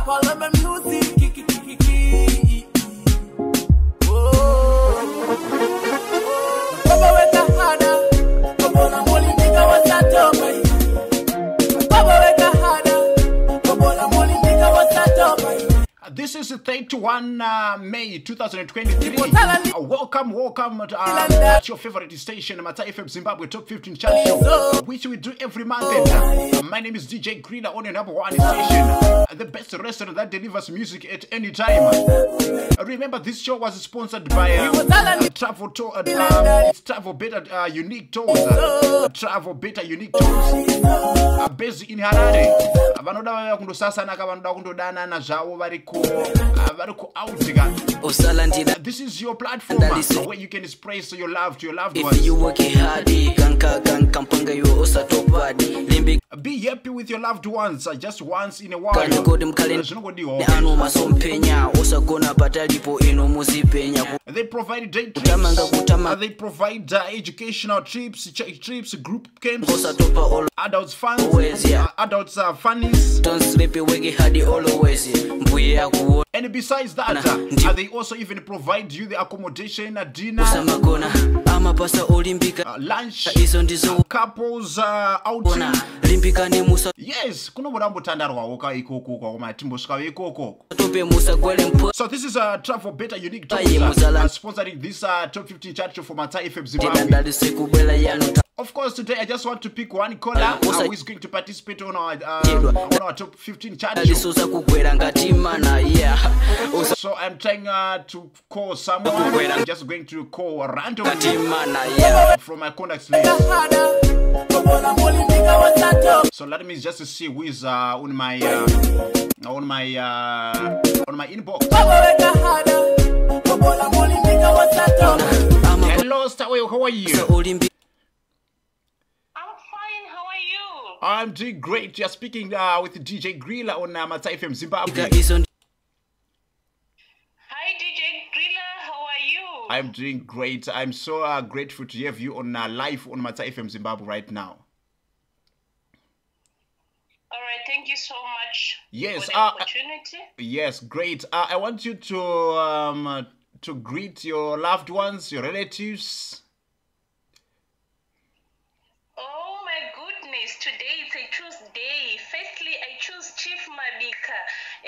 Apollo music, This is 31 uh, May 2023. Uh, welcome, welcome to uh, your favorite station, Mata FM Zimbabwe Top 15 Chart Show, which we do every month. And, uh, my name is DJ Greener on your number one station, uh, the best restaurant that delivers music at any time. Uh, remember, this show was sponsored by uh, uh, Travel Tour. uh, it's Travel Better uh, Unique Tours. Uh, Travel Better Unique Tours. Uh, based in Harare. Vanoda vauya kundosasanaka vanoda kundodanana zvavo vari ku vari kuautika usala ndida this is your platform where you can express your love to your loved if ones be happy with your loved ones uh, just once in a while. Kani kodi mkale- Uh, zvinongodiwa ne ano masompenya usagona patalipo ino muzipenya. They provide day trips. Uh, they provide uh, educational trips ch- trips group camps. All adults funds Always, yeah. uh, adults uh, funnies. Don't sleep work hard always mbuye yakuona and besides that uh, uh, they also even provide you the accommodation uh, dinner amapasa olimpika. Uh, izo ndizo uh, limpika nemusa yes kunomborambotandarwawo ka ikoko kwakoma timbosvikawo ikoko. Tope musagwele mpo So this is a travel better unique Aye, uh, uh, sponsoring this uh, top 15 chart for Mata FM Zimbabwe. Of course, today I just want to pick one caller. Uh, Musa- who is going to participate on our uh, on our top 15 chart show. So I'm trying uh, to call someone. I'm just going to call randomly ngatimana yeah from my contacts list. So let me just see who is uh, on my uh, on my uh, on my inbox. Hello, Starway. How are you? I'm fine. How are you? I'm doing great. You're speaking uh, with DJ Grilla on uh, Matai FM Zimbabwe. I'm doing great. I'm so uh, grateful to have you on uh, live on Mata FM Zimbabwe right now. All right. Thank you so much Yes, for the uh, opportunity. Yes, great. Uh, I want you to um, to greet your loved ones, your relatives. Oh my goodness, today it's a Tuesday. Firstly, I choose Chief Mabika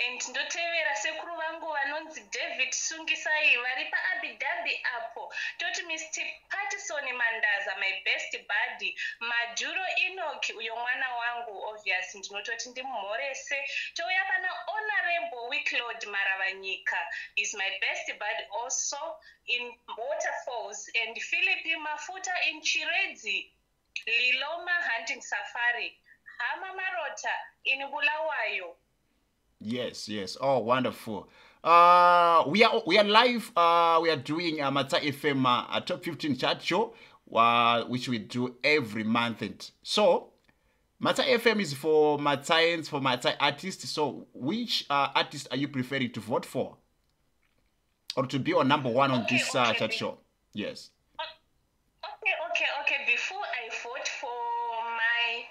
and ndotevera sekuru vangu vanonzi David Sungisai vari paAbu Dhabi apo. Toti Mr. Patterson Mandaza, my best buddy. Maduro Enoch, uyo mwana wangu obvious ndinototi ndimumhorese. Touya pana Honorable Wickload Maravanyika is my best buddy also in Waterfalls and Philip Mafuta in Chiredzi. Liloma Hunting Safari, Hama Marota in Bulawayo. Yes, yes. Oh, wonderful. Uh, we are we are live. Uh, we are doing a Mata FM uh, a top 15 chart show, uh, which we do every month. And so, Mata FM is for Mataians, for Mata artists. So, which uh, artist are you preferring to vote for, or to be on number one on Okay, this uh, okay. chart show? Yes. Okay, okay, okay. Before I vote for my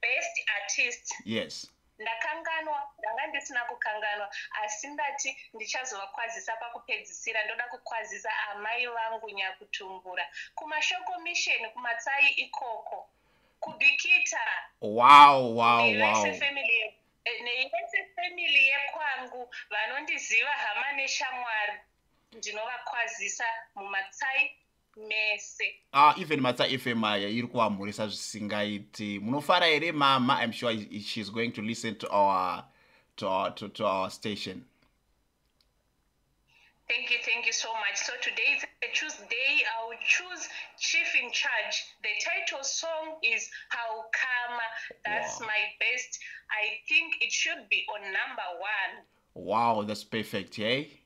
best artist, Yes. Ndakanganwa ndanga ndisina kukanganwa asi ndati ndichazovakwazisa pakupedzisira ndoda kukwazisa amai vangu nyakutumbura. Kumashoko mission kumatsai ikoko kubikita. Wow, wow, neivese wow. family ye- eh, neivese family yekwangu vanondiziva hama neshamwari. Ndinovakwazisa mumatsai mese uh, even mata fm aya iri kuamhurisa zvisingaiti munofara here mama i'm sure she's going to listen to our to our, to, to our station Thank you, thank you so much. So today is a Tuesday. I will choose Chief in Charge. The title song is How Kama. That's Wow. my best. I think it should be on number one. wow that's perfect hey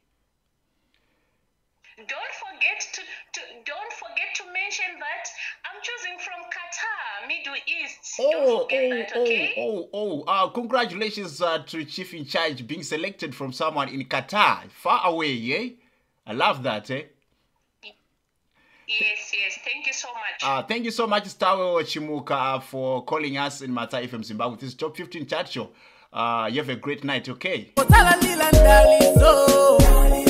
Don't forget to, to don't forget to mention that I'm choosing from Qatar, Middle East. don't oh forget oh that, oh okay? oh oh uh, congratulations uh, to chief in charge being selected from someone in qatar far away eh i love that eh Yes, yes. Thank you so much. Uh, thank you so much, Stawe Chimuka, uh, for calling us in Mata FM Zimbabwe. This is Top 15 Chat Show. uh, you have a great night okay Otalandila ndalizo.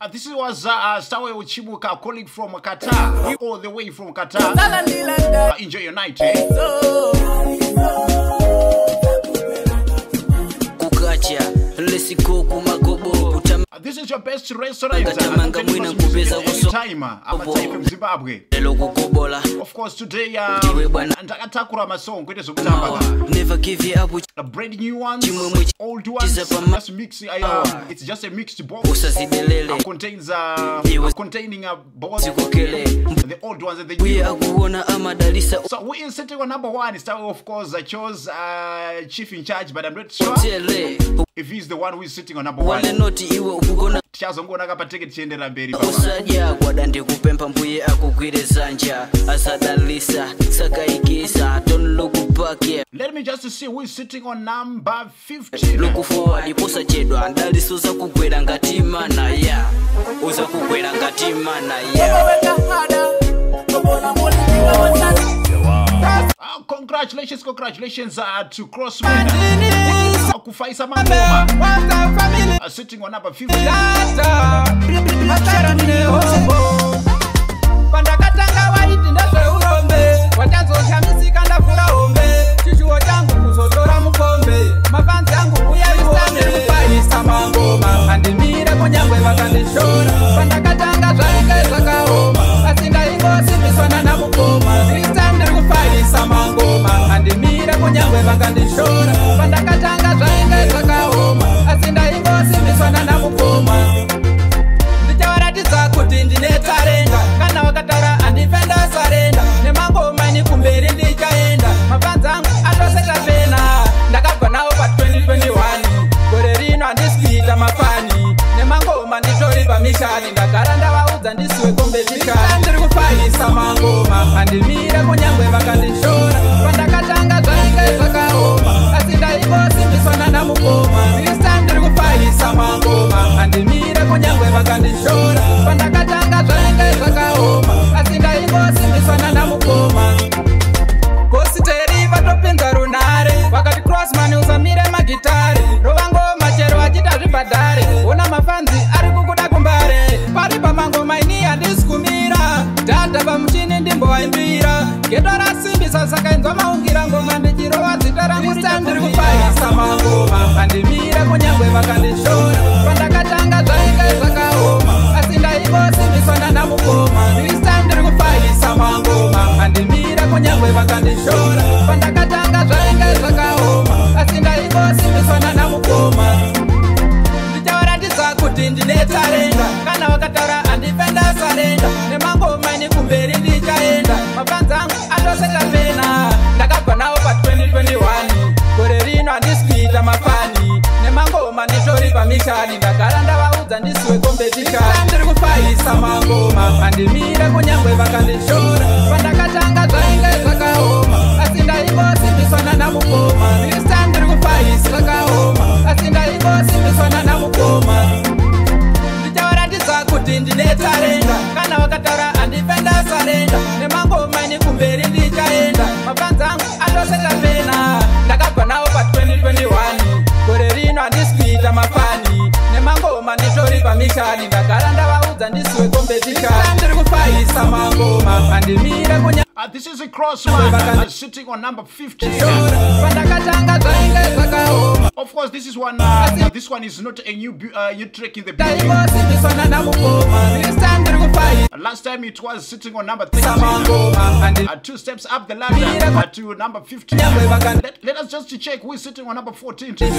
Uh, this was uh, uh, Stawe Uchibuka, a colleague from Qatar, all the way from Qatar. Uh, enjoy your night, eh? kukacha lesiko kumagobo kutamelo this is your best restaurant. Time. I'm a type of Zimbabwe. Of course, today uh, ndakatakura masong kwete mawa never give you up Uh, brand new ones, old ones, just mix. Uh, it's just a mixed box. Uh, contains uh, containing uh, both the old ones and the new. akuona amadalisa So we in sitting on number one. is of course, I chose uh, chief in charge, but I'm not sure if he's the one who is sitting on number one. Ukugona tichazongoona kapateke tichiendera mberi papa. usadya gwada ndikupempha mbuye akugwire zanja asadalisa sakaikisa ton lukupakya Let me just see who is sitting on number 15. lukuforward posachedwa ndaliso zakugwera ngati mana ya uzakugwera ngati mana ya. Uh, congratulations, congratulations uh, to Crossman. Kufaisa mangoma. On number 15. pandakatanga waiti ndezveurombe wachazoshamitsika ndavhura hombe chishuwo changu kuzotora mukombe mafanzi angu uyaiwonekupaisa mangoma handimire kunyangwe vakandishora pandakatanga zvainge zvakaoma asi ndaingosimbiswana namukoma zista ndiri kupaisa mangoma handimire kunyangwe vakandishora pandakatanga pamishani ndagara ndavaudza ndisiwe kombetishani ndiri kufaisa mangoma handimire kunyangwe vakandishora. Pandakatanga zvainge zvakaoma asi ndaingosimbiswana namukoma. Ndista ndiri kufaisa mangoma handimire kunyangwe vakandishora. Pandakatanga zvainge zvakaoma asi ndaingosimbiswana namukoma. Gositeri vatopinza runhare. Vakati crossman usamire magitare. Rovangoma chero vachita zvibhadhare. Ona mafanzi pamuchini ndimbovaimbira geto rasimbisa saka inzwa maungira ngoma ndichirova zita ranguisa ndiri kufaisa mangoma. Handimire kunyangwe vakandishora pandakatanga zvainge zvakaoma number 15. pandakatanga zvainge zvakaoma Of course, this is one. Uh, this one is not a new uh, new trick in the building. ndaingosimbiswana namukoma ndista ndiri kufaisa Last time it was sitting on number 13. mangoma handi Uh, two steps up the ladder uh, to number 15. nyangwe vakandi Let, let us just check who is sitting on number 14 today.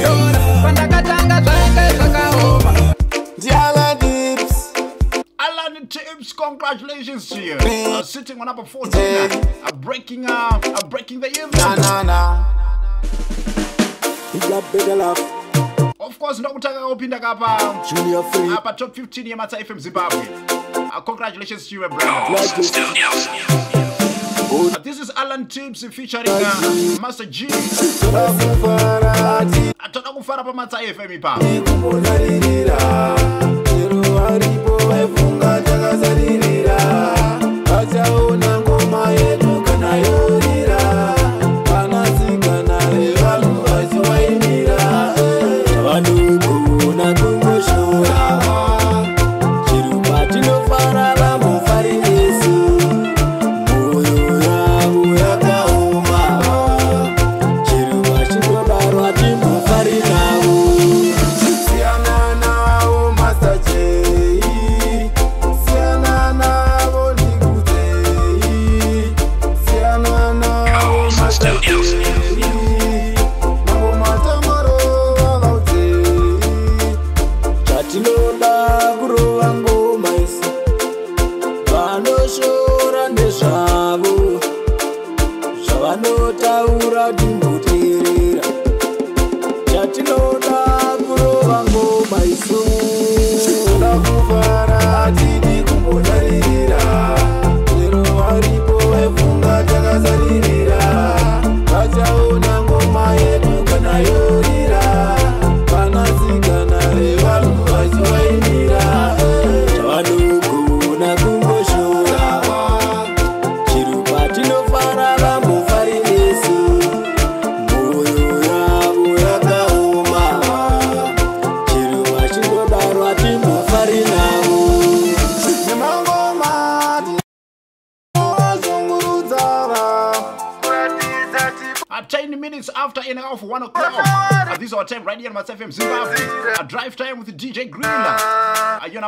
Pandakatanga zvainge zvakaoma Diala dips. Alan Tips, congratulations to you. Uh, sitting on number 14. Uh, uh, breaking, uh, uh, breaking the evening. na na. Big up, big up. Of course, ndokutaka kupinda kapa apa top 15 yemata fm zimbabwe uh, congratulations to you brother uh, this is alan tips featuring uh, master g Turakufarati. toda kufara pamata fm ipapo Rosalina.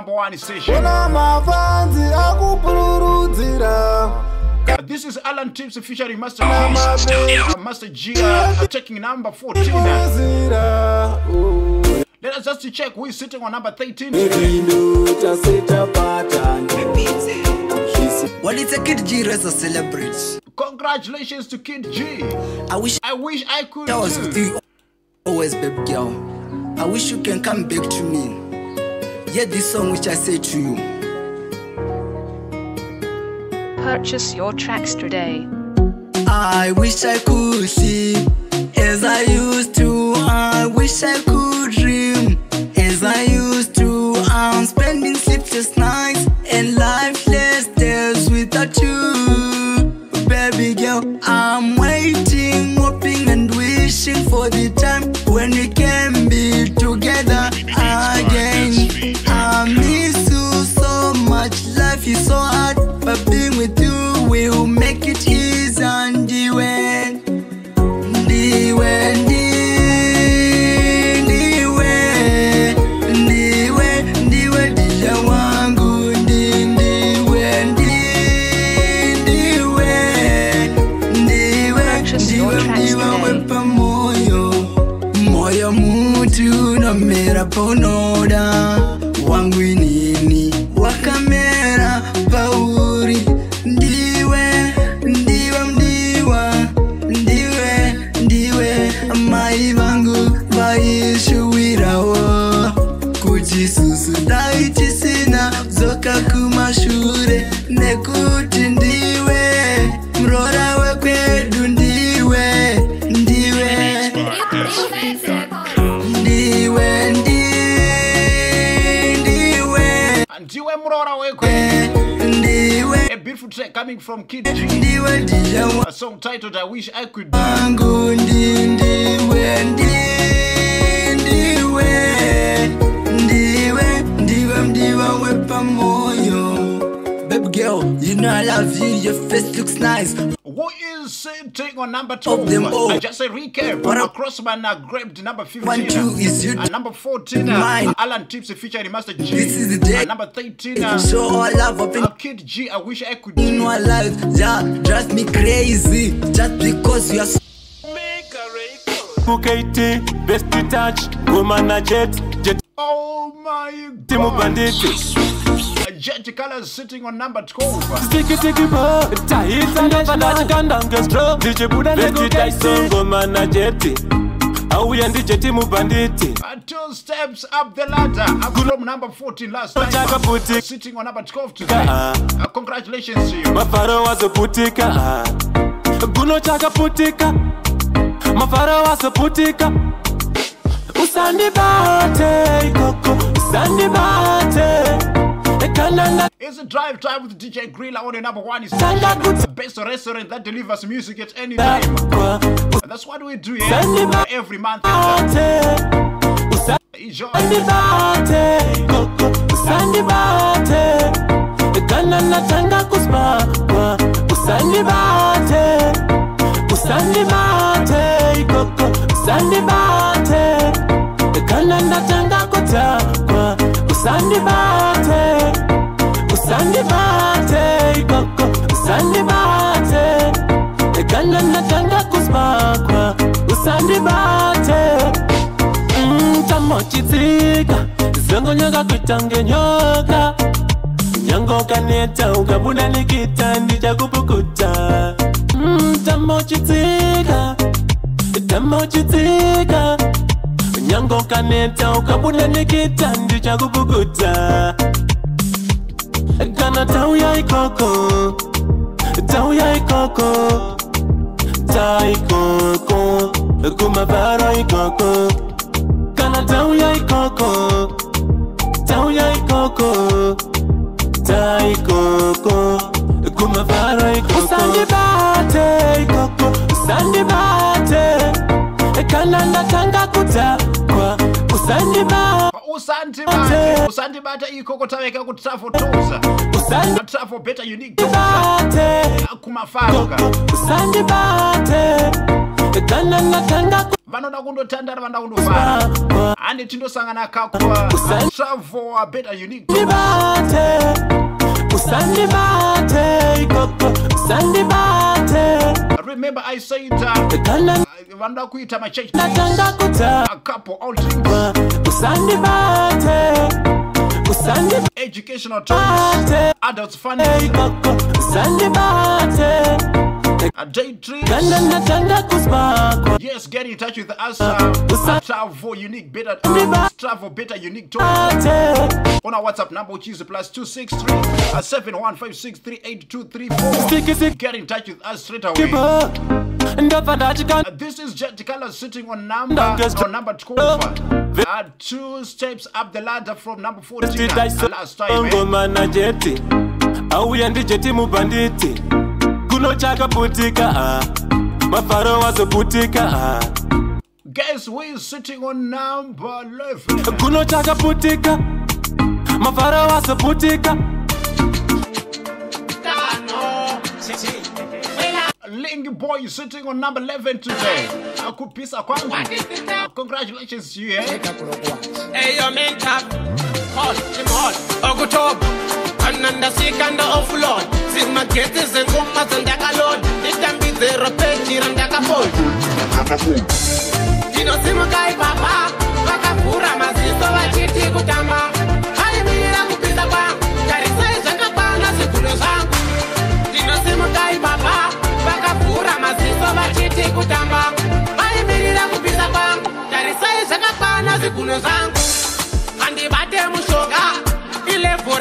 Number one station. Mavanzi akupururudzira Uh, this is Alan Tips featuring Master G. Uh, Master G uh, taking number 14. Uh, zira let us just check who is sitting on number 13. ino tasetapatana Well, it's a Kid G Reza celebrate. Congratulations to Kid G. I wish I wish I could. I was with you always, baby girl. I wish you can come back to me. Hear this song which I say to you. Purchase your tracks today. I wish I could see as I used to. I wish I could dream as I used to. I'm spending sleepless nights and lifeless coming from Kid A song titled I Wish I Could baby girl you know i love you your face looks nice sitting on number Of them 12? all. Uh, just a recap. What Uh. Crossman uh, grabbed number 15. One, two is you. Uh, number 14, uh, Alan Tips featuring Master G. This is the day. Uh, number 13, uh, show all love up in uh, Kid G. I Wish I Could in Be. my life yeah drives me crazy just because you are so Bukate, best to touch, woman a jet, jet Oh my timu god. banditi. Uh, Jet Colors sitting on number 12. Sticky sticky bo, tight and never that kanda ngestro. DJ Buda nego Tyson, woman a jet. Auya banditi. Uh, two steps up the ladder. Up from number 14 last time. Chaka puti. Sitting on number 12 today. Uh, congratulations to you. Mafaro wazoputika. ah. Guno chakaputika. Mafaro wazoputika. Usandibate ikoko, usandibate. It's a drive time with DJ Grilla on the number one. Tanda the best restaurant that delivers music at any time. And that's what we do here Sandiba- every month. Enjoy. usandibate koko usandibate kana natanga kusmakwa usandibate kutakwa usandibate usandibate koko usandibate kana natanga kusmakwa usandibate tamochitsika zongonyaka kuitange nyoka nyangoka neta ukabuda nikita ndichakupukuta Mm, tamochitsika tamochitsika nyangoka neta ukabuda nikita ndichakupukuta kana tauya ikoko tauya ikoko taikoko kumavara ikoko kana tauya ikoko tauya ikoko taikoko kumavara ikoko. Usandibate ikoko usandibate kana natanga kutakwa usandibate usandibate usandibate ikoko taveka kuti tafotoza trafo better unique toza usandibate. Kana natanga vanoda kundotandara vanoda kundofara. Handi tindosangana kakwa. Travo beta unique ndibate usandibate ikoko. Usandibate remember i said uh, vanoda kuita machechi educational adults fun yes get in touch with us uh, travel unique beta uh, travel beta unique talk on our whatsapp number which is plus 263 uh, 7156382234 Sticky sick get in touch with us straight away Uh, this is Jet Color sitting on number on number 12. Uh, two steps up the ladder from number 14 uh, last time. Eh? auya ndi jeti mubhanditi kuno chakaputika mafaro wazoputika. Guess who is sitting on number 11? kuno chakaputika mafaro wazoputika Lingy Boy is sitting on number 11 today. Akupisa kwangu. Congratulations to you, eh? eyo mentab hol imhol okutoba anandasikanda ofulon zimageti zengoma zendakalon itambizero pejira ndakafol ndinosimukai papa vakavhura maziso vachiti kutamba aimirira kupisa kwangu tarisai zvakakwana zviguno zvangu. Ndinosimukai papa vakavhura maziso vachiti kutamba aimirira kupisa kwangu tarisai zvakakwana zviguno zvangu. Handibate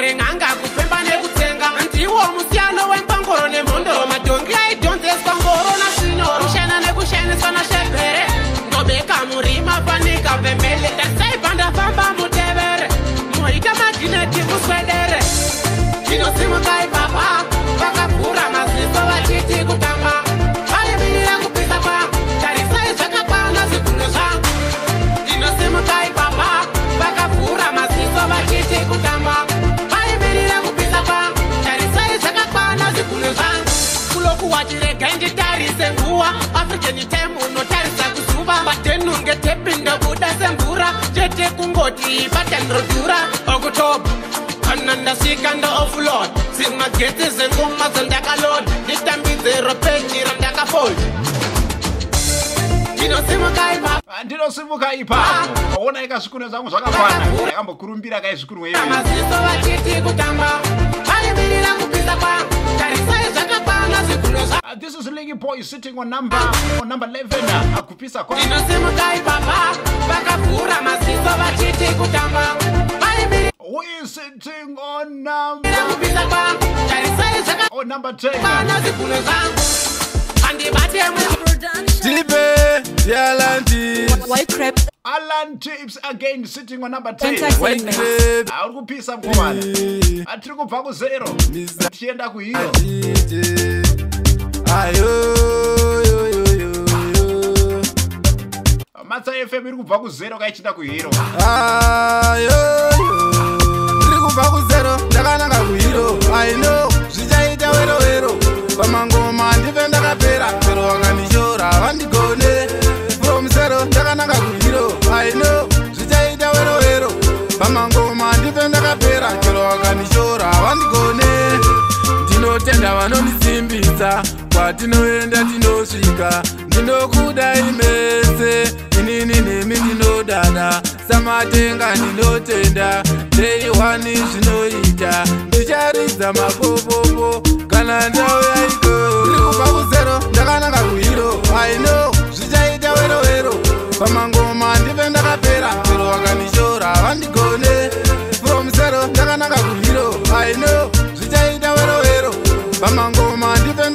mushoka ilevhore ng'anga kufemba nekutsenga ndiwo musiyano wempangoro nemhondoro madhongi aidhonzeswa ngoro nasvino. Kushana nekushaniswa nashebhere ndobeka murima fanika pembele tarisai ndafamba mutevere. Moita magineti muswedere ndinosimukai papa kungoti patandrodhura okutoba kana ndasvika ndaofulod zimageti zengoma dzandakalod nditambidzero peji randakafold ndinosimukai papa Uh, ndinosimuka ipapo ona ika zvikunwe zvangu zvakakwana. Ndakambokurumbira kai zvikunwe ivi maziso vachiti kutamba vaimirira kupisa kwangu Uh, this is Lingy Boy sitting on number on number 11 uh, akupisa kwangu ndinosimukai papa vakavhura maziso vachiti kutamba. Vaimirira Who is sitting on number kupisa kwangu tarisai zvakakwana on number 10 zviguno zvangu handibate mwe tipe yalanti Alan Tips again sitting on number Contact 10 white Mix. grape Ah, uri kupisa mukomana Ah, tiri kubva kuzero tichienda kuhiro ite ayoyoyoyoyo matsa fm iri kubva kuzero kaichienda kuhiro ndiri kubva kuzero ndakananga kuhiro aino zvichaita werowero pamangoma ndive ndakapera pero vanganishora vandigone. From zero ndakananga kuhiro aino zvichaita werowero pamangoma ndive ndakapera pero vanganishora vandigone. Ndinotenda vanondisimbisa kwatinoenda tinosvika ndinokudai mese inini nemi ndinodada samatenga ndinotenda. Dei wani zvinoita ndicharidza mapopopo. Kana ndau yaiko? Ndiri kubva kuzero ndakananga kuhiro. Aino zvichaita werowero pamangoma ndive ndakapera pero vakanishora vandigone from zero ndakananga kuhiro. Aino zvichaita werowero pamangoma ndive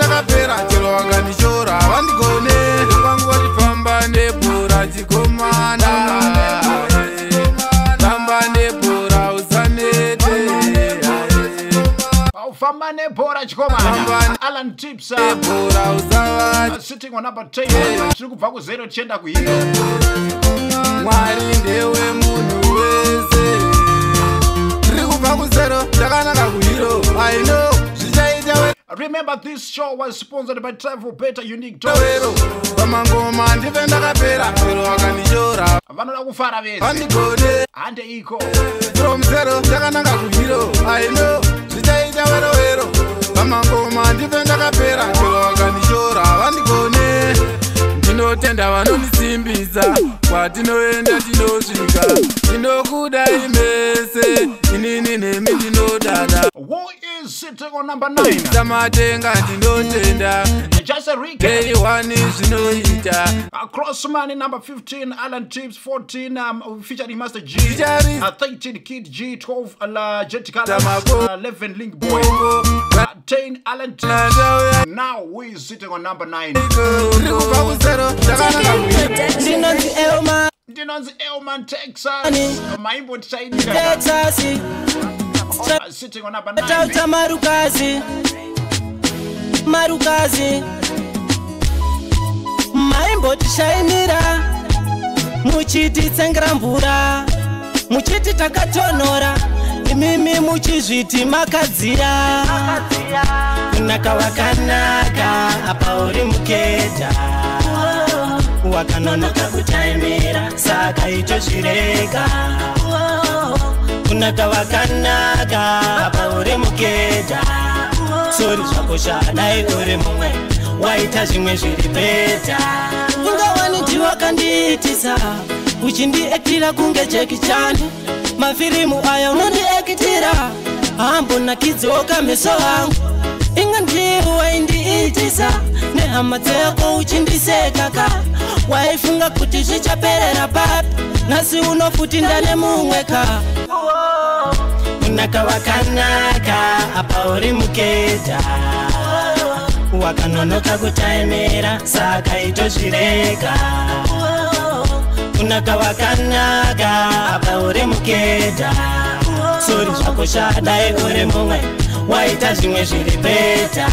aufamba nebhora chikomana Famba alan tips. Nebhora usavati sitting on number 10 tiri kubva kuzero tichienda kuhiro mwari ndewe munhu wese. Ndiri kubva kuzero ndakananga kuhiro. Aino zvichaita we Remember, this show was sponsored by Travel Better Unique Tours. wero pamangoma ndive ndakapera pero wakandishora Vanoda kufara vese. vandigone Hande iko. from zero ndakananga kuhiro. Aino zvichaita wero wero. Pamangoma ndive ndakapera pero wakandishora vandigone ndinotenda vanondisimbisa kwatinoenda tinosvika ndinokudai mese inini nemi ndinodada Who is sitting on number nine? tamatenga ndinotenda dei wani zvinoita Crossman number 15, Alan Tips 14, um, featuring Master G. Uh, 13, Kid G. 12, uh, Jet Colors. Uh, 11, Link Boy. Bongo. Uh, 10, Alan Now, is sitting on number 9? uri kubva kusero ndakananga kuhiro ndinonzi elma Ndinonzi Elman Texas. Maimbo China. texasi Uh, sitting on number 9. tauta marukazi marukazi maimbotishayimira muchititsengera mvura muchiti takatonhora imimi muchizviti makadzira kunaka wakanaka apa uri muketa wakanonoka kutayimira saka itozvireka kunaka wakanaka apa uri muketa sori zvako shanai uri mumwe waita zvimwe zviri beta. Ungawani wakandiitisa uchindiekitira kunge jeki mafirimu aya unondiekitira hambonakidzoka meso angu inga ndiwo waindiitisa nehama dzeko uchindisekaka waifunga kuti zvichaperera papi nhasi unofuti ndane mumweka kunaka wakanaka apa uri muketa. Wakanonoka kutayimira saka itozvireka kunaka wakanaka apa uri muketa sori zvako shadai uri mumwe waita zvimwe zviri beta.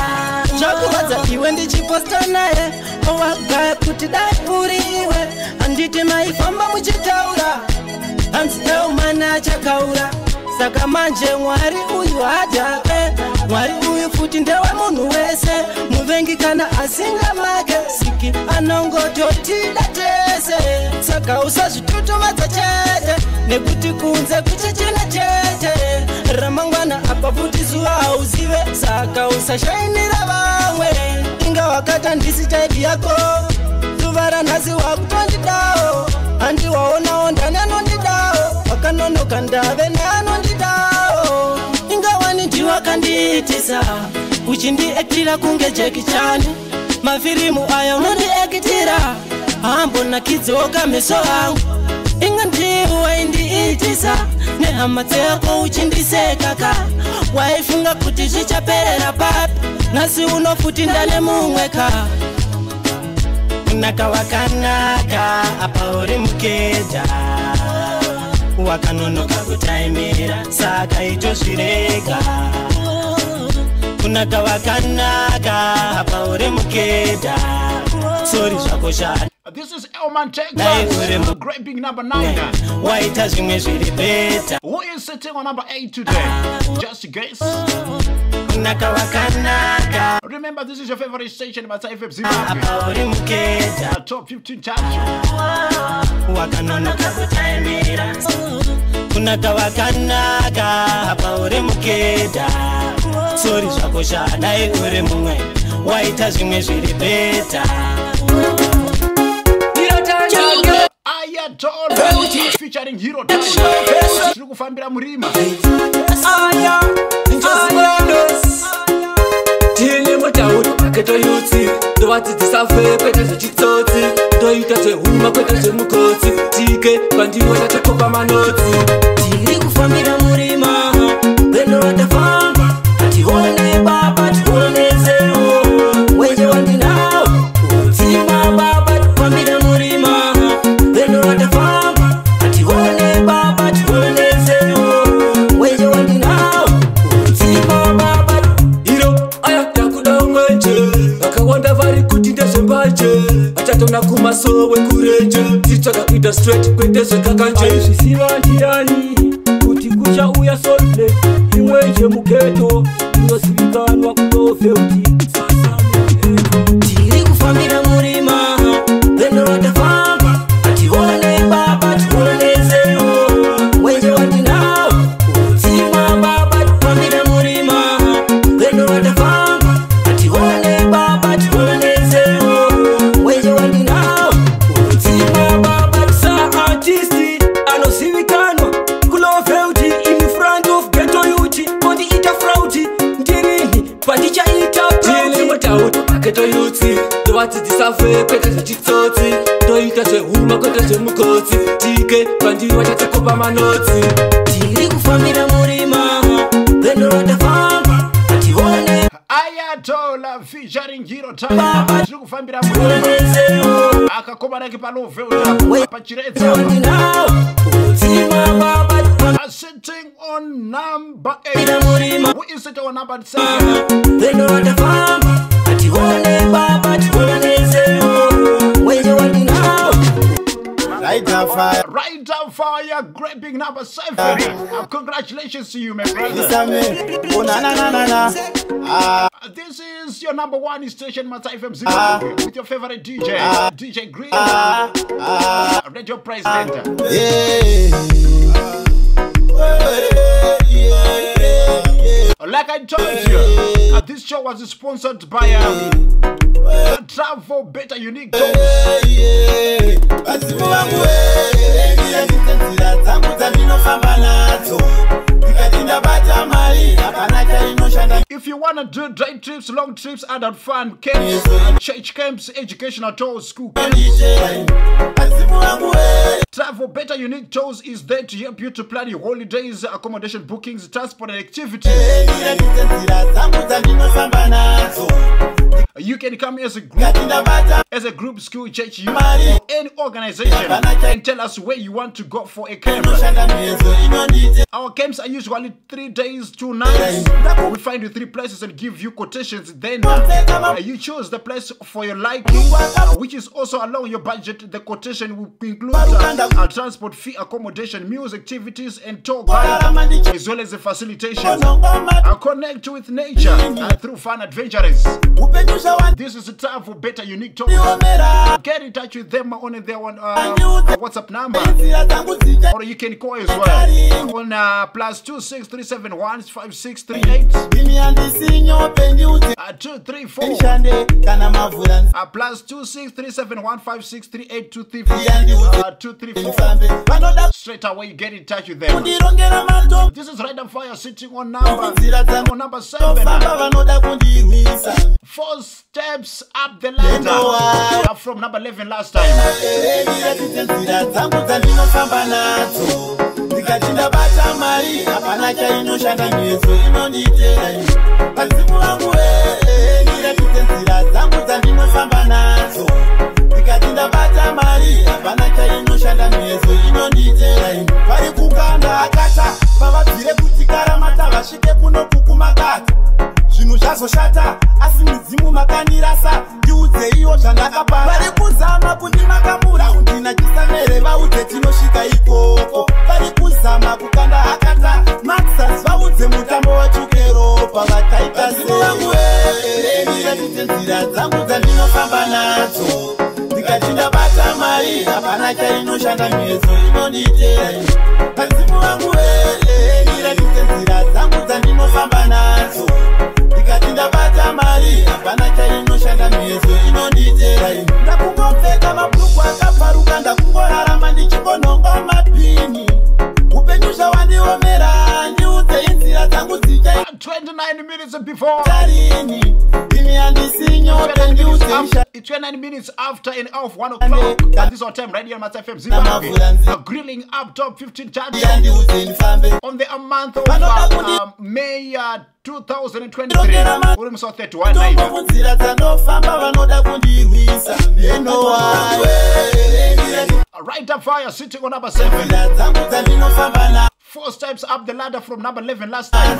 Zvakurwadza iwe ndichiposta naye owagaya kuti dai uri iwe handiti maifamba muchitaura hanzi eumana achakaura saka manje mwari uyu hadhape mwari uyu futi ndewe munhu wese. Muvengi kana asinga make siki anongototida tese saka usazvitutumadza chete nekuti kunze kuchichina chete. Ramangwana apa futi zuva hauzive saka usashainira vamwe. Inga wakata ndisi taipi yako zuva ranhasi wakutondidawo. Handi waonawo ndani anondidawo wakanonoka ndave neanondidawo ingawani ndiwakandiitisa uchindiekitira kunge jeki chani mafirimu aya unondiekitira hambonakidzoka meso angu inga ndiwo waindiitisa nehama dzeko uchindisekaka waifunga kuti zvichaperera papi nhasi unofuti ndane mumweka kunaka wakanaka apa uri muketa wakanonoka kutayimira saka itozvireka kunaka wakanaka apa uri muketa sori zvako shani This is Elman Texas. mu- Grabbing number 9. waita zvimwe zviri beta Who is sitting on number 8 today? Just guess. kunaka wakanaka Remember, this is your favorite station, Mata FM Zimbabwe. apa uri muketa top 15 chart. wakanonoka kutayimira kunaka wakanaka apa uri muketa sori zvako shadai uri mumwe. Waita zvimwe zviri beta. Featuring Hero. Tiri kufambira murima. tine mutauri paketoyutsi ndovadzidzisa fe kwete zvechitsotsi ndoita zvehuma kwete zvemukotsi. Tike kwandiwo tatokopa manotsi tiri kufambira murima pendo watafamba kuita straight kwete zvekakanje. Aizvisiva ndiani kuti kuchauya solplate imwe nje muketo inozivikanwa kuloveuti tovadzidzisa fe kwete zvechitsotsi toita zvehuma kwete zvemukotsi tike pandiwa tatakopa manotsi. Tiri kufambira murima vendo vatafamba atione ayatola featuring hero time tiri kufambira murima akakomanake paloveuta pachiredza are sitting on number 8 who is sitting on number 7 vendo vatafamba atione baba Right on fire. Right on fire, grabbing number seven. Uh, congratulations to you, my brother. Oh, na, na, na, na, na. Uh, this is your number one station, Mata FM Zimbabwe, with your favorite DJ, DJ Green, uh, Radio President. Like I told you, uh, this show was sponsored by um, uh, Travel Better Unique chainoshanda If you want to do day trips, long trips, adult fun, camps, church camps, educational tours, school camps, Travel Better Unique Tours is there to help you to plan your holidays, accommodation bookings, transport, activities. nzira dzangu dzandinofamba nadzo You can come as a group, as a group, school, church, youth, or any organization, and tell us where you want to go for a camp. Our camps are usually three days, two nights. We find you three places and give you quotations. Then uh, you choose the place for your liking, uh, which is also along your budget. The quotation will include uh, a transport fee, accommodation, meals, activities, and tour guide, as well as the facilitation. Uh, connect with nature uh, through fun adventures. This is the time for better unique talk. Get in touch with them on their one, uh, WhatsApp number, or you can call as well on uh, plus two six three seven one five six three eight. Uh, two three four. Uh, plus two six three seven one five six three eight two three four. Uh, two three four. Straight away, get in touch with them. This is Rider Fire sitting on number on number seven. Four steps up the ladder. Uh, from number 11 last time. nzira dzangu dzandinofamba nadzo. Ndikati ndabata mari hapana chainoshanda miedzo inonditera vadzimu vangu ndiratidze nzira dzangu dzandinofamba nadzo. Ndikati ndabata mari hapana chainoshanda miedzo inonditera vari kukanda akata pavabvire kuti karamata vasvike kuno kukumakata zvinhu zvazoshata asi midzimu makandirasa ndiudzeiwo zvandakapara vari kuzama kundimakamura undina chisamere vaudze tinosvika ikoko. Vari kuzama kukanda hakata maxas vaudze mutambo wachukeropa vataita sevangu ndiratidze nzira dzangu dzandinofamba nadzo. Ndikati ndabata mari hapana chainoshanda miedzo inonditera vadzimu vangu ndiratidze nzira dzangu dzandinofamba nadzo ndikati ndabata mari hapana chainoshanda miedzo inonditera ndakungopfeka mabhuku akabvaruka ndakungorarama ndichimbonhonga mapini nzira dzangu dzichai 29 minutes before. tarini ini handisi nyote ndiudzei It's 29 minutes after and off 1 o'clock. And this time right here on Master FM Zimbabwe. Uh, grilling up top 15 charts on the month of uh, um, May uh, 2023. Uri musi wa 31 na tombo munzira dzanofamba vanoda kundirwisa meno wayo Right up fire sitting on number 7. dzangu dzandinofamba na Four steps up the ladder from number 11 last time.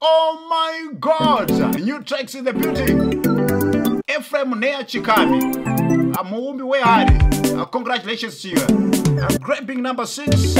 Oh my God! New tracks in the building. Ephraim Nea Chikami, a muumbi wehari. Uh, congratulations to you. Uh, grabbing number six.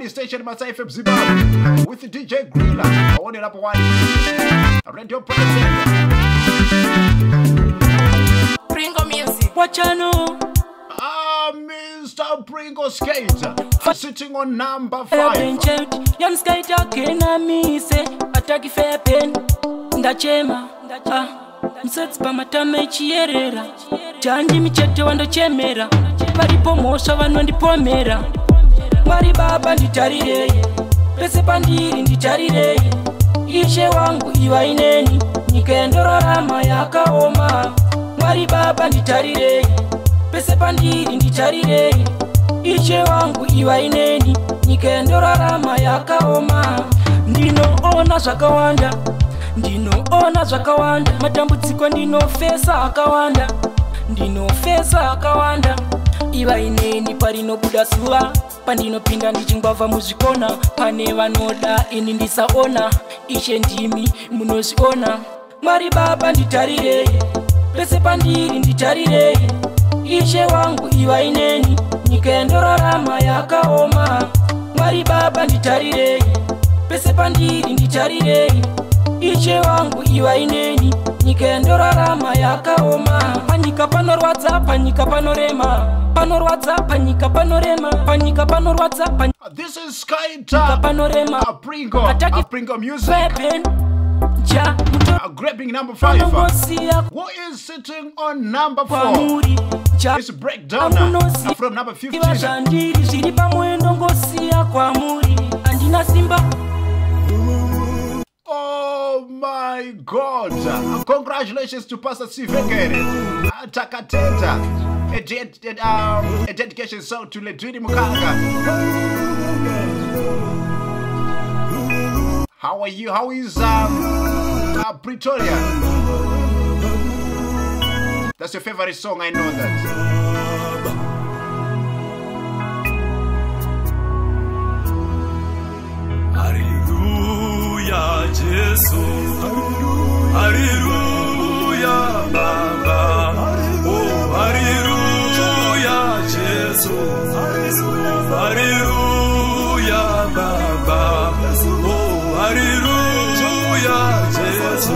1 station masai fm zimbabwe. With dj griller aonerapo 1 radio pringo music. Wachano Ah, Mr. Pringo Skater. Sitting on number 5 Yon skater kena mise atakife pen ndachema ah, msetsi pamatama ichiyerera. Chandi michete wandochemera varipo mhosva vanondipomera mwari baba nditarirei pese pandiri nditarirei ishe wangu ivaineni nyika yandorarama yakaoma. Mwari baba nditarirei pese pandiri nditarirei ishe wangu ivaineni nyika yandorarama yakaoma. Ndinoona zvakawanda ndinoona zvakawanda. Matambudziko ndinofesa akawanda ndinofesa akawanda. Ivaineni parinobuda zuva pandinopinda ndichingwavha muzvikona. Pane vanoda ini ndisaona ishe ndimi munozviona. Mwari baba nditarirei pese pandiri nditarirei ishe wangu ivaineni nyika yandorarama yakaoma. Mwari baba nditarirei pese pandiri nditarirei ishe wangu ivaineni nyika yandorarama yakaoma panyika panorwadza panyika panorema panorwadza panyika panorema panyika panorwadza panyika This is Skytop. panorema A Pringle. A Pringle music. Weapon. ja Uh, grabbing number five. Who is sitting on number four? ja It's breakdown uh, from number 15. iva zvandiri zviri pamwendo ngosiya kwamuri handina simba God! Congratulations to Pastor Sivengere. Takateta. A, de- a, um, a dedication song to Ledwini Mukanga. How are you? How is um, uh, Pretoria? That's your favorite song, I know that. Jesu. Haleluya Baba. Oh haleluya Jesu. Haleluya Baba. Oh haleluya Jesu.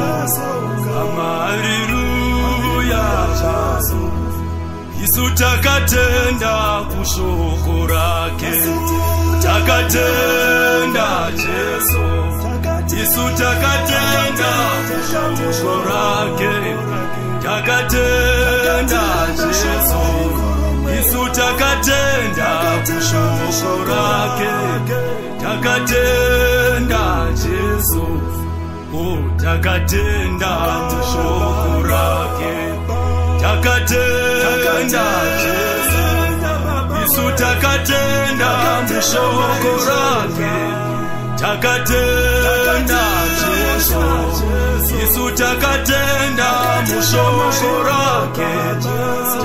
Kama haleluya Jesu. Isu takatenda kushoko rake. Takatenda Jesu Isu takatenda. Kushoko rake takatenda. Jesu Isu takatenda. Kushoko rake takatenda. Jesu Oh takatenda. Kushoko rake takatenda. Jesu Yesu takatenda. Mushoko rake takatenda Jesu. Yesu takatenda mushoko rake.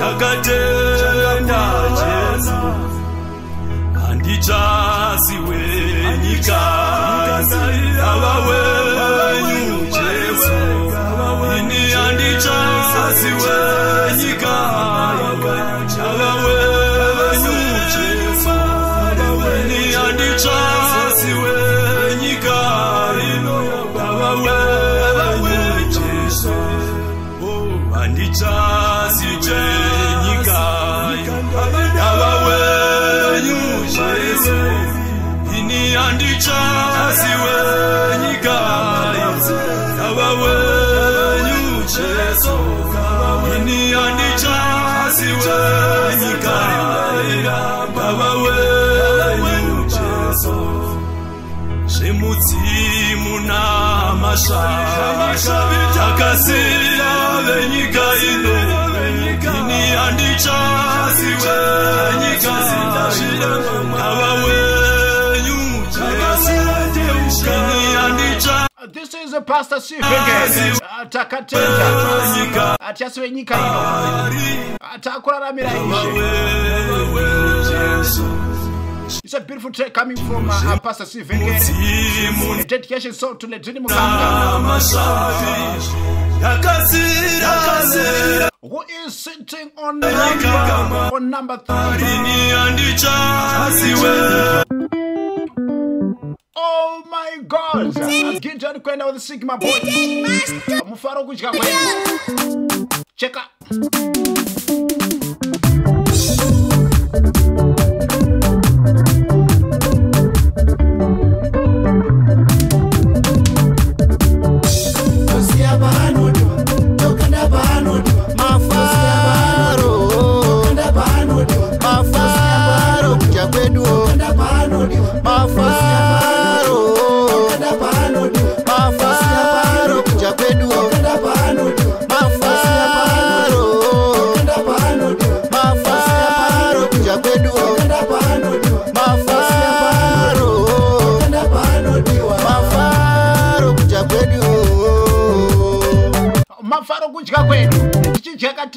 Takatenda Jesu. Handichazi wenyika ava wenyu Jesu. Ini handichazi wenyika handichazi wenyika ava wenyu Jesu. Ini handichazi wenyika ava wenyu Jesu. Zvemudzimu namasvasha takasiya Pastor Sivenge. Takatenda. Atiasi wenyika ino. Takuraramira ishe. It's a beautiful track coming from uh, uh, Pastor Sivenge. A dedication song to Ledwini Muganga. Who is sitting on number, on number three? God! Gideon kwenda with Sigma boy. Mufaro kudya kwenu. Cheka.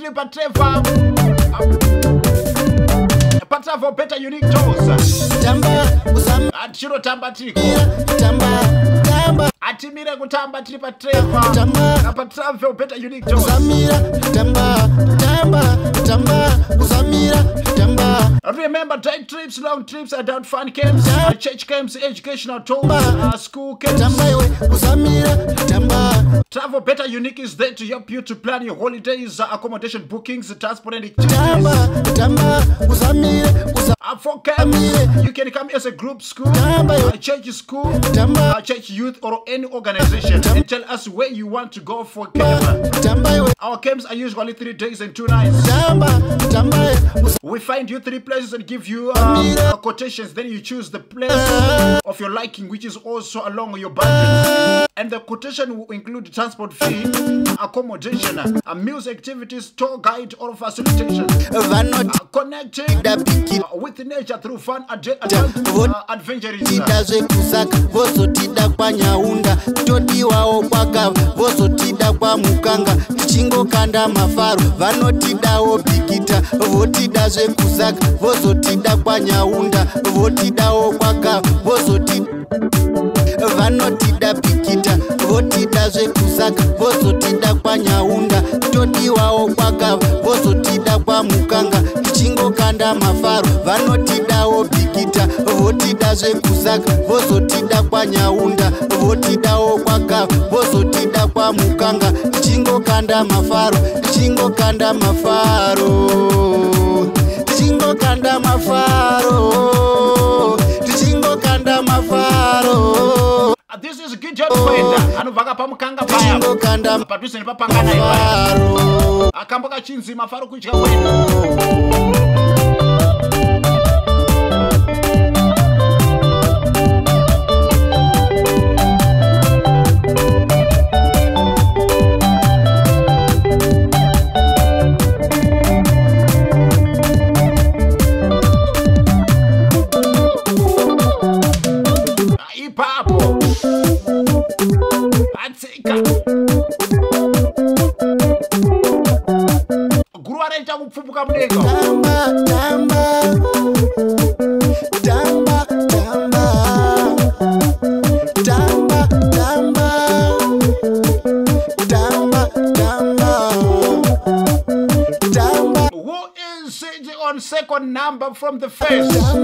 Tiri patreva. Patreva better unique toes. Tichirotamba tiriko. Tamba tamba. Atimire kutamba tiri patreva. Better unique toes. Remember, day trips, long trips, adult fun camps, uh, church camps, educational tours, uh, school camps. Travel Better Unique is there to help you to plan your holidays, uh, accommodation bookings, transport and activities. Uh, for camp, you can come as a group school, a church school, a church youth, or any organization. And tell us where you want to go for camp. Our camps are usually three days and two nights. We find you three places and give you uh, quotations. Then you choose the place of your liking, which is also along your budget. And the quotation will include transport fee, accommodation, uh, music activities, tour guide, or facilitation. Uh, connecting uh, with nature through fun ad- ad- adventurism. tida zvekusaka vozotida kwanyaunda todiwawo kwagava vozotida kwamukanga tichingokanda mafaro vanotidawo bhikita votida zvekusaka vozotida kwanyaunda votidawo kwagava vozotida vanotida bhikita votida zvekusaka vozotida kwanyaunda todiwawo kwagava vozotida kwamukanga tichingokanda mafaro vanotidawo bhikita votida zvekusaka vozotida kwanyaunda votidawo kwagava vozotida kwamukanga tichingokanda mafaro tichingokanda mafaro tichingokanda mafaro tichingokanda mafaro. Uh, This is Gideon Kwenda anobva kapamukanga paya. Padhuze nepapangana akambo kachinzi mafaro kudya kwenda second number from the first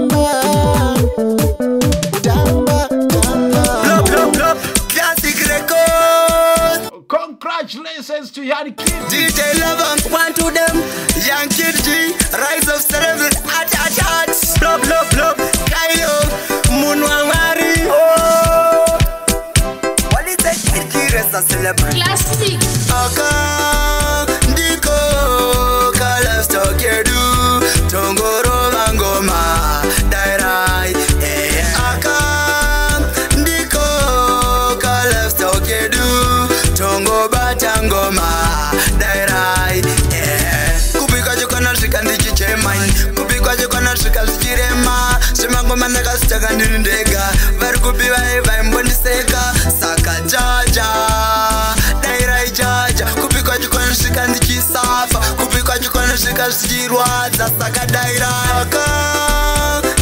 svika zvichirwadza saka dairaka.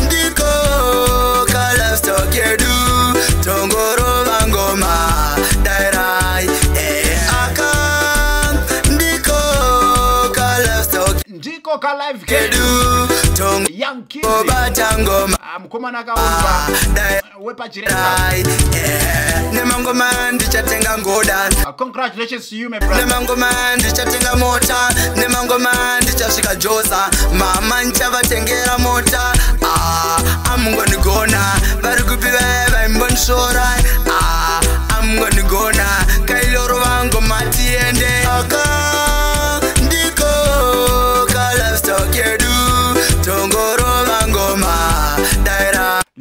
Ndiko kalafstok yedu tongorova ngoma dairai eh, aka. Ndiko kalafstok ndiko kalive kedu Young Kid. obata ngoma. Ah, mukomana akaumba wepachirema nemangoma ndichatenga ngoda. Congratulations to you my brother. Nemangoma ndichatenga mota. Nemangoma ndichasvika josa. Mama ndichavatengera mota. Ah, amungondigona vari kupi vaye vaimbondishora Ah, amungondigona kailoro vangoma tiende. Aka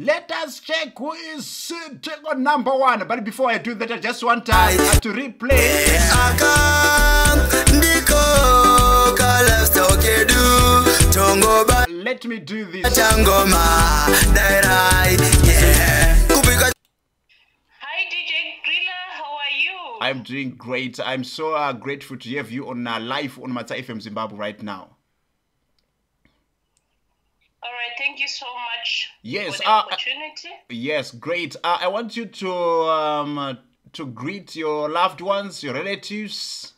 Let us check who is sitting on number one. But before I do that, I just want to replay. have to replay. Let me do this. Hi DJ Grilla, how are you? I'm doing great. I'm so uh, grateful to have you on uh, live on Mata FM Zimbabwe right now. All right, thank you so much Yes, uh, opportunity. Yes, great. Uh, I want you to um, uh, to greet your loved ones, your relatives.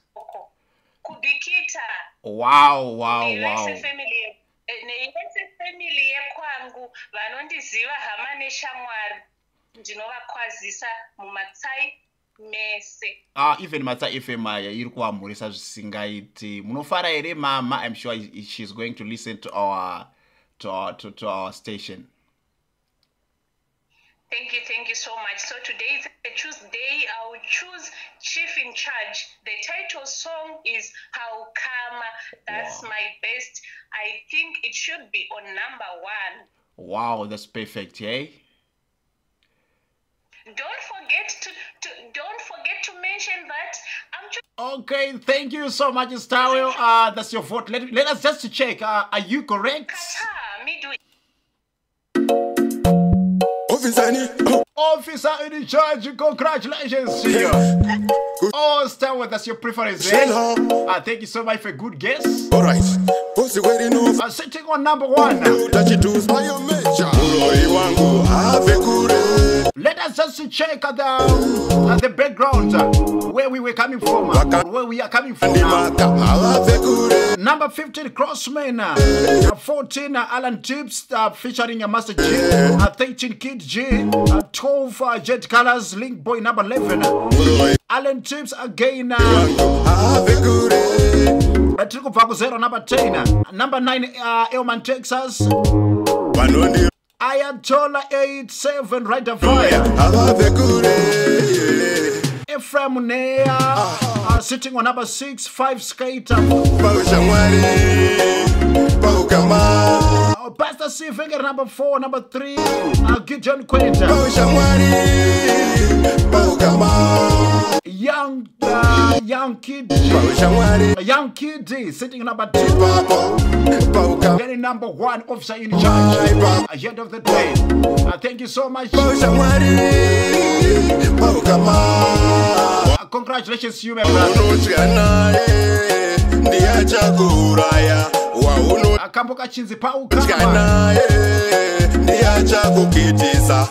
Kubikita Wow, wow, wow. nevese family yekwangu vanondiziva hama neshamwari ndinovakwazisa mumatsai mese Uh, even Mata FM aya iri kuamhurisa zvisingaiti. Munofara here mama? I'm sure she's going to listen to our to our to, to our station. Thank you, thank you so much. So today is a Tuesday. I will choose Chief in Charge. The title song is How Come. That's my best. I think it should be on number one. Wow, that's perfect, eh? Don't forget to, to don't forget to mention that I'm choosing Okay, thank you so much, Stario. Uh, that's your vote. Let, let us just check. Uh, are you correct? midway. Officer in charge, congratulations to you. Oh, Stario, that's your preference. Eh? Uh, thank you so much for a good guess. All right. Waiting off. Uh, sitting on number one. To my major. Uroi wangu ave kure. Let us just check the, at the background uh, where we were coming from, uh, where we are coming from. now. Number 15, Crossman. Uh, 14, uh, Alan Tips uh, featuring uh, Master G. Uh, 13, Kid G. Uh, 12, uh, Jet Colors, Link Boy. Number 11, uh, Alan Tips again. Uh, tiri kubva kuzero number 10 uh, number 9 uh, elman texas. Ayatola 87 rider fire Ephraim Nea, uh, sitting on number 6, 5 skater. Uh, Pastor C finger number 4, number 3, uh, Gideon Quinta. Young, uh, young kid, young kid D, sitting number 2. Getting number 1, officer in charge. Ahead of the day. Uh, thank you so much. Uh, congratulations, you, my brother. Akambo kachinzi pauka naye ndiyachakukitisa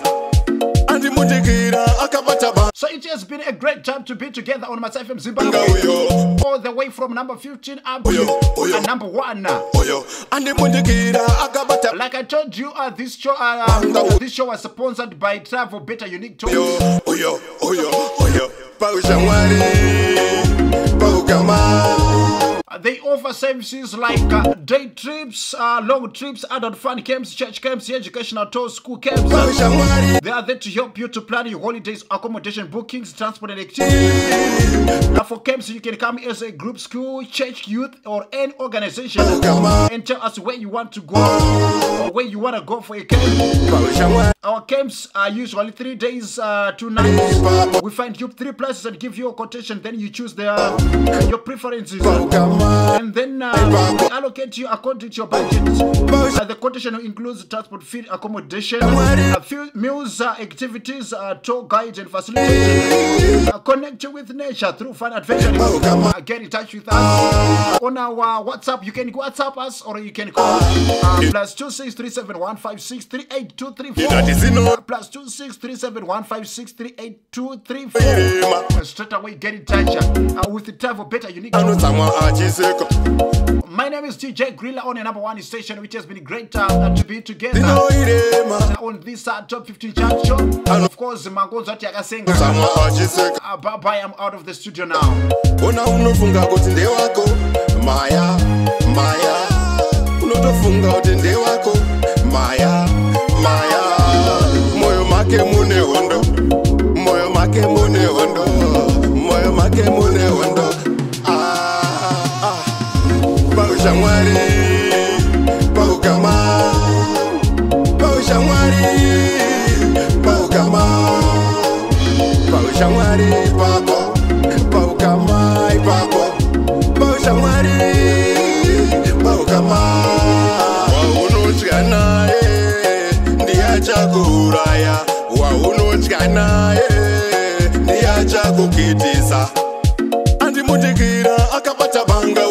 andimundikira akabata ba So it has been a great time to be together on Matsai FM Zimbabwe. All the way from number 15 up to uh, number 1. andimundikira akabata Like I told you, uh, this show uh, this show was sponsored by Travel Better Unique Tours. oyo oyo oyo paushamwari paukama Uh, They offer services like uh, day trips, uh, long trips, adult fun camps, church camps, educational tours, school camps. They are there to help you to plan your holidays, accommodation bookings, transport and activities. Now for camps, you can come as a group, school, church, youth, or any organization and tell us where you want to go or where you want to go for a camp. Our camps are usually three days, uh, two nights. We find you three places and give you a quotation. Then you choose the, your preferences. And then uh, we allocate you according to your budget. Uh, the quotation includes transport, feed, accommodation, uh, few meals, uh, activities, uh, tour guides, and facilitation. Uh, connect you with nature through fun adventures. Uh, get in touch with us on our WhatsApp. You can WhatsApp us or you can call uh, plus two six three seven one five six three eight two three four. Uh, plus two six three seven one five six three eight two three four. Uh, straight away, get in touch uh, with the travel better unique. achiseko My name is DJ Grilla on the number one station, which has been great uh, to be together. On this uh, top 15 chart show. And of course, Mangonzo Tiagasenga. Uh, bye bye, I'm out of the studio now. ona unofunga kuti ndewako maya maya. Unotofunga kuti ndewako maya maya. Moyo make mune hondo. Moyo make mune hondo. Moyo make mune hondo paushamwari paukama paushamwari paukama paushamwari pako paukamai pako paushamwari paukama waunotya naye ndiyachakuuraya waunotya naye ndiyachakukitisa andimundikira akabata banga